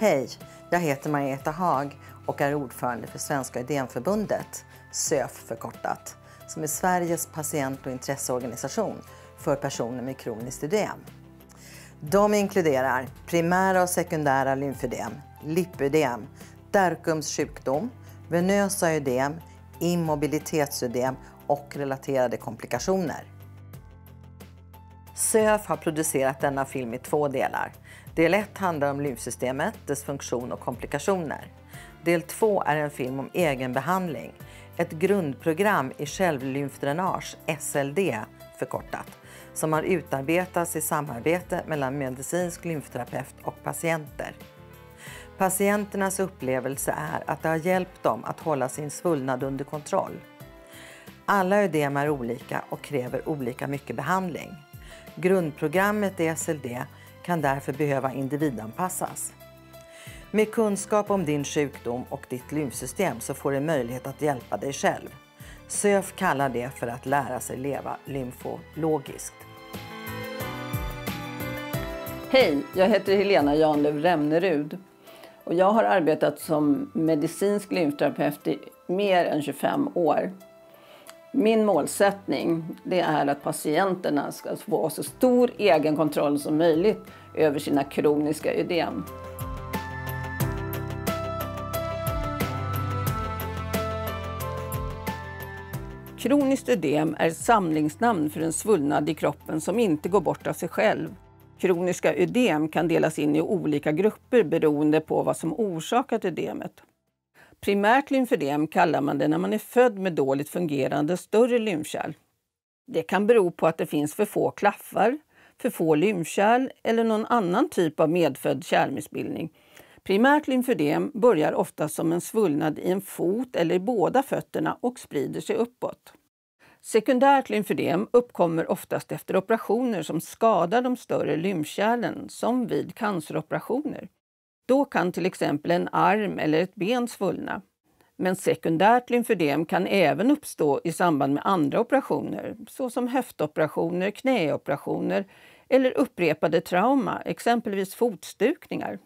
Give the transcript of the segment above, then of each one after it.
Hej, jag heter Margareta Haag och är ordförande för Svenska Ödemförbundet, SÖF förkortat, som är Sveriges patient och intresseorganisation för personer med kroniskt ödem. De inkluderar primära och sekundära lymfödem, lipödem, Derkums sjukdom, venösa ödem, immobilitetsödem och relaterade komplikationer. SÖF har producerat denna film i två delar. Del 1 handlar om lymfsystemet, dess funktion och komplikationer. Del 2 är en film om egenbehandling, ett grundprogram i självlymfdränage, SLD förkortat, som har utarbetats i samarbete mellan medicinsk lymfterapeut och patienter. Patienternas upplevelse är att det har hjälpt dem att hålla sin svullnad under kontroll. Alla ödem är olika och kräver olika mycket behandling. Grundprogrammet i SLD kan därför behöva individanpassas. Med kunskap om din sjukdom och ditt lymfsystem så får du möjlighet att hjälpa dig själv. SÖF kallar det för att lära sig leva lymfologiskt. Hej, jag heter Helena Janlöv Remnerud och jag har arbetat som medicinsk lymfterapeut i mer än 25 år. Min målsättning det är att patienterna ska få så stor egenkontroll som möjligt över sina kroniska ödem. Kroniskt ödem är ett samlingsnamn för en svullnad i kroppen som inte går bort av sig själv. Kroniska ödem kan delas in i olika grupper beroende på vad som orsakat ödemet. Primärt lymfödem kallar man det när man är född med dåligt fungerande större lymfkärl. Det kan bero på att det finns för få klaffar, för få lymfkärl eller någon annan typ av medfödd kärlmissbildning. Primärt lymfödem börjar ofta som en svullnad i en fot eller i båda fötterna och sprider sig uppåt. Sekundärt lymfödem uppkommer oftast efter operationer som skadar de större lymfkärlen, som vid canceroperationer. Då kan till exempel en arm eller ett ben svullna. Men sekundärt lymfödem kan även uppstå i samband med andra operationer såsom höftoperationer, knäoperationer eller upprepade trauma, exempelvis fotstukningar.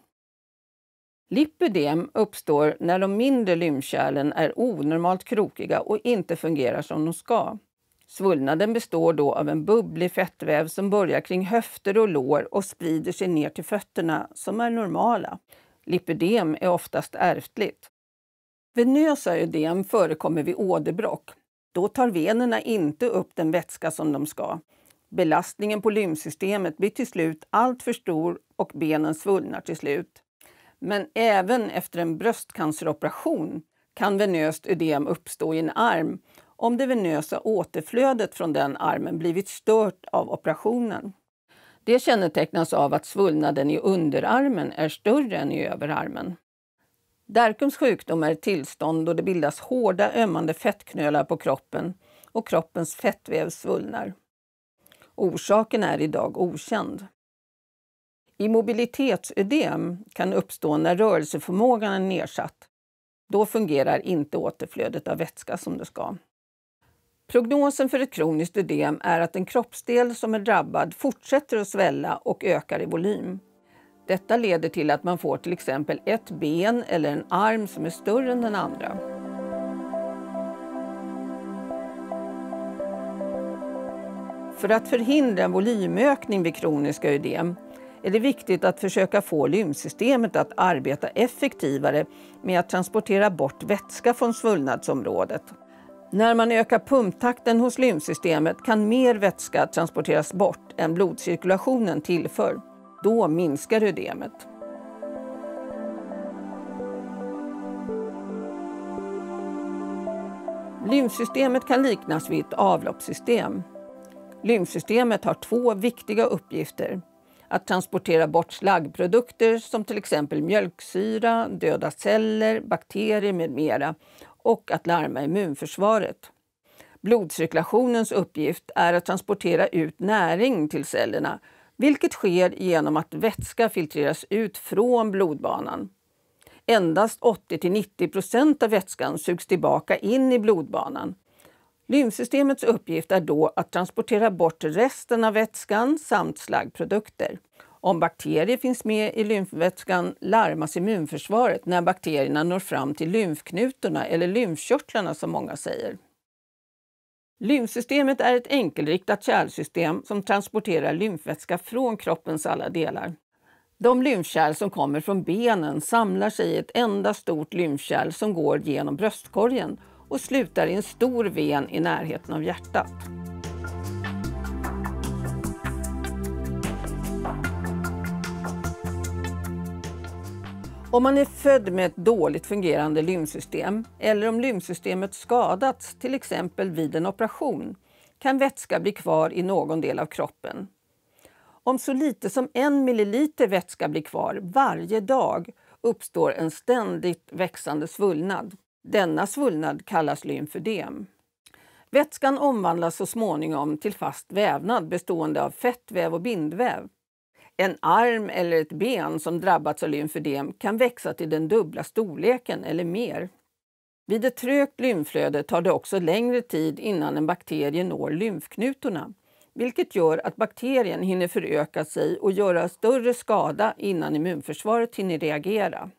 Lipödem uppstår när de mindre lymfkärlen är onormalt krokiga och inte fungerar som de ska. Svullnaden består då av en bubblig fettväv som börjar kring höfter och lår och sprider sig ner till fötterna som är normala. Lipödem är oftast ärftligt. Venösa ödem förekommer vid åderbråck. Då tar venerna inte upp den vätska som de ska. Belastningen på lymfsystemet blir till slut alltför stor och benen svullnar till slut. Men även efter en bröstcanceroperation kan venöst ödem uppstå i en arm om det venösa återflödet från den armen blivit stört av operationen. Det kännetecknas av att svullnaden i underarmen är större än i överarmen. Derkums sjukdom är ett tillstånd då det bildas hårda ömmande fettknölar på kroppen och kroppens fettväv svullnar. Orsaken är idag okänd. Immobilitetsödem kan uppstå när rörelseförmågan är nedsatt. Då fungerar inte återflödet av vätska som det ska. Prognosen för ett kroniskt ödem är att en kroppsdel som är drabbad fortsätter att svälla och ökar i volym. Detta leder till att man får till exempel ett ben eller en arm som är större än den andra. För att förhindra en volymökning vid kroniska ödem är det viktigt att försöka få lymfsystemet att arbeta effektivare med att transportera bort vätska från svullnadsområdet. När man ökar pumptakten hos lymfsystemet kan mer vätska transporteras bort än blodcirkulationen tillför. Då minskar ödemet. Lymfsystemet kan liknas vid ett avloppssystem. Lymfsystemet har två viktiga uppgifter. Att transportera bort slaggprodukter som till exempel mjölksyra, döda celler, bakterier med mera och att larma immunförsvaret. Blodcirkulationens uppgift är att transportera ut näring till cellerna, vilket sker genom att vätska filtreras ut från blodbanan. Endast 80-90 procent av vätskan sugs tillbaka in i blodbanan. Lymfsystemets uppgift är då att transportera bort resten av vätskan samt slaggprodukter. Om bakterier finns med i lymfvätskan larmas immunförsvaret när bakterierna når fram till lymfknutorna eller lymfkörtlarna som många säger. Lymfsystemet är ett enkelriktat kärlsystem som transporterar lymfvätska från kroppens alla delar. De lymfkärl som kommer från benen samlar sig i ett enda stort lymfkärl som går genom bröstkorgen och slutar i en stor ven i närheten av hjärtat. Om man är född med ett dåligt fungerande lymfsystem eller om lymfsystemet skadats, till exempel vid en operation, kan vätska bli kvar i någon del av kroppen. Om så lite som en milliliter vätska blir kvar varje dag uppstår en ständigt växande svullnad. Denna svullnad kallas lymfödem. Vätskan omvandlas så småningom till fast vävnad bestående av fettväv och bindväv. En arm eller ett ben som drabbats av lymfödem kan växa till den dubbla storleken eller mer. Vid ett trögt lymflöde tar det också längre tid innan en bakterie når lymfknutorna, vilket gör att bakterien hinner föröka sig och göra större skada innan immunförsvaret hinner reagera.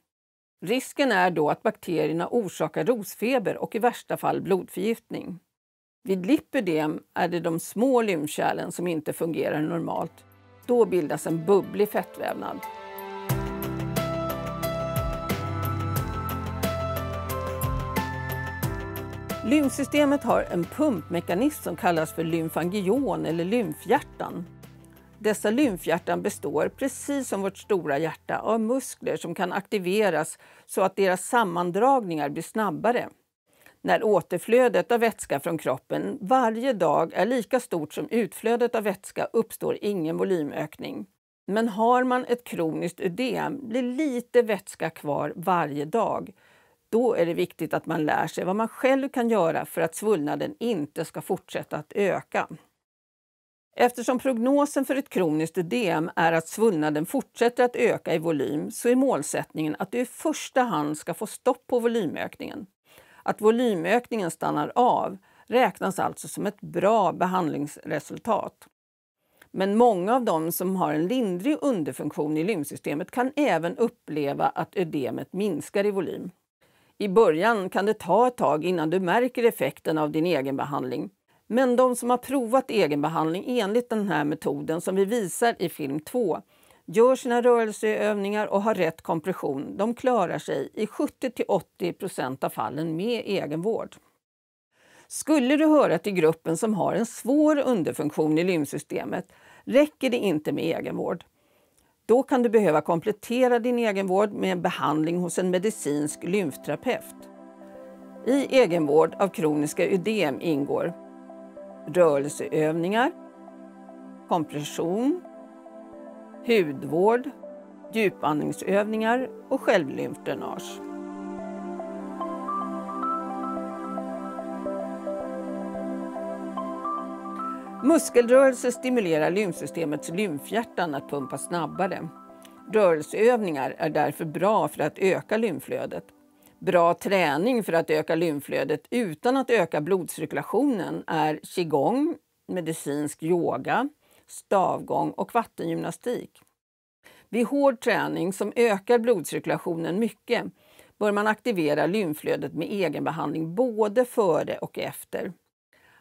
Risken är då att bakterierna orsakar rosfeber och i värsta fall blodförgiftning. Vid lipödem är det de små lymfkärlen som inte fungerar normalt då bildas en bubblig fettvävnad. Lymfsystemet har en pumpmekanism som kallas för lymfangion eller lymfhjärtan. Dessa lymfhjärtan består, precis som vårt stora hjärta, av muskler som kan aktiveras så att deras sammandragningar blir snabbare. När återflödet av vätska från kroppen varje dag är lika stort som utflödet av vätska uppstår ingen volymökning. Men har man ett kroniskt ödem blir lite vätska kvar varje dag. Då är det viktigt att man lär sig vad man själv kan göra för att svullnaden inte ska fortsätta att öka. Eftersom prognosen för ett kroniskt ödem är att svullnaden fortsätter att öka i volym så är målsättningen att du i första hand ska få stopp på volymökningen. Att volymökningen stannar av räknas alltså som ett bra behandlingsresultat. Men många av dem som har en lindrig underfunktion i lymfsystemet kan även uppleva att ödemet minskar i volym. I början kan det ta ett tag innan du märker effekten av din egen behandling. Men de som har provat egenbehandling enligt den här metoden som vi visar i film 2 gör sina rörelseövningar och har rätt kompression, de klarar sig i 70-80% av fallen med egenvård. Skulle du höra till gruppen som har en svår underfunktion i lymfsystemet räcker det inte med egenvård. Då kan du behöva komplettera din egenvård med en behandling hos en medicinsk lymfterapeut. I egenvård av kroniska ödem ingår rörelseövningar, kompression, hudvård, djupandningsövningar och självlymfdränage. Muskelrörelse stimulerar lymfsystemets lymfhjärtan att pumpa snabbare. Rörelseövningar är därför bra för att öka lymflödet. Bra träning för att öka lymflödet utan att öka blodcirkulationen är qigong, medicinsk yoga, stavgång och vattengymnastik. Vid hård träning som ökar blodcirkulationen mycket bör man aktivera lymflödet med egenbehandling både före och efter.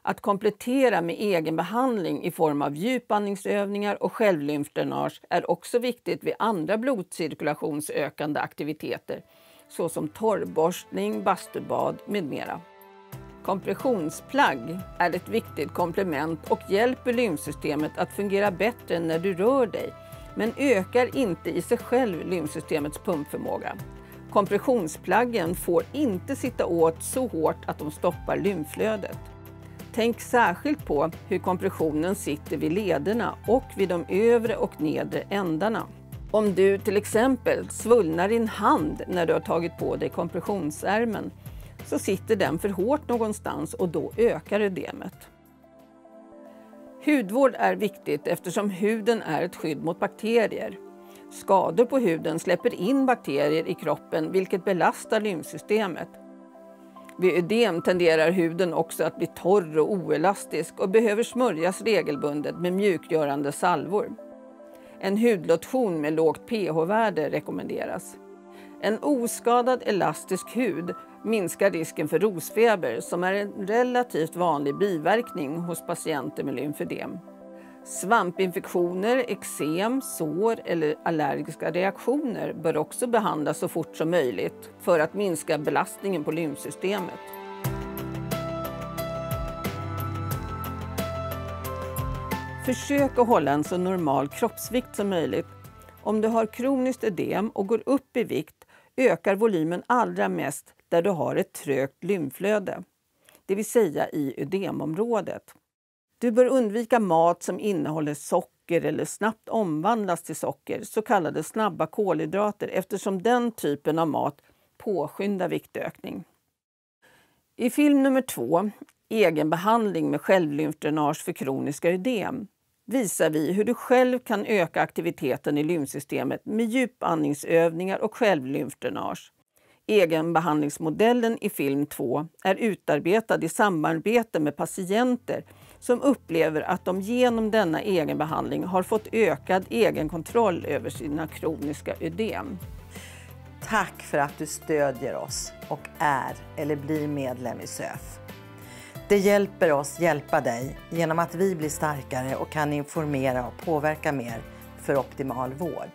Att komplettera med egenbehandling i form av djupandningsövningar och självlymfdränage är också viktigt vid andra blodcirkulationsökande aktiviteter såsom torrborstning, bastubad med mera. Kompressionsplagg är ett viktigt komplement och hjälper lymfsystemet att fungera bättre när du rör dig, men ökar inte i sig själv lymfsystemets pumpförmåga. Kompressionsplaggen får inte sitta åt så hårt att de stoppar lymflödet. Tänk särskilt på hur kompressionen sitter vid lederna och vid de övre och nedre ändarna. Om du till exempel svullnar din hand när du har tagit på dig kompressionsärmen så sitter den för hårt någonstans och då ökar ödemet. Hudvård är viktigt eftersom huden är ett skydd mot bakterier. Skador på huden släpper in bakterier i kroppen vilket belastar lymfsystemet. Vid ödem tenderar huden också att bli torr och oelastisk och behöver smörjas regelbundet med mjukgörande salvor. En hudlotion med lågt pH-värde rekommenderas. En oskadad elastisk hud minskar risken för rosfeber som är en relativt vanlig biverkning hos patienter med lymfödem. Svampinfektioner, eksem, sår eller allergiska reaktioner bör också behandlas så fort som möjligt för att minska belastningen på lymfsystemet. Försök att hålla en så normal kroppsvikt som möjligt. Om du har kroniskt ödem och går upp i vikt ökar volymen allra mest där du har ett trögt lymflöde, det vill säga i ödemområdet. Du bör undvika mat som innehåller socker eller snabbt omvandlas till socker, så kallade snabba kolhydrater, eftersom den typen av mat påskyndar viktökning. I film nummer två, Egenbehandling med självlymfdränage för kroniska ödem, visar vi hur du själv kan öka aktiviteten i lymfsystemet med djupandningsövningar och självlymfdränage. Egenbehandlingsmodellen i film 2 är utarbetad i samarbete med patienter som upplever att de genom denna egenbehandling har fått ökad egenkontroll över sina kroniska ödem. Tack för att du stödjer oss och är eller blir medlem i SÖF. Det hjälper oss hjälpa dig genom att vi blir starkare och kan informera och påverka mer för optimal vård.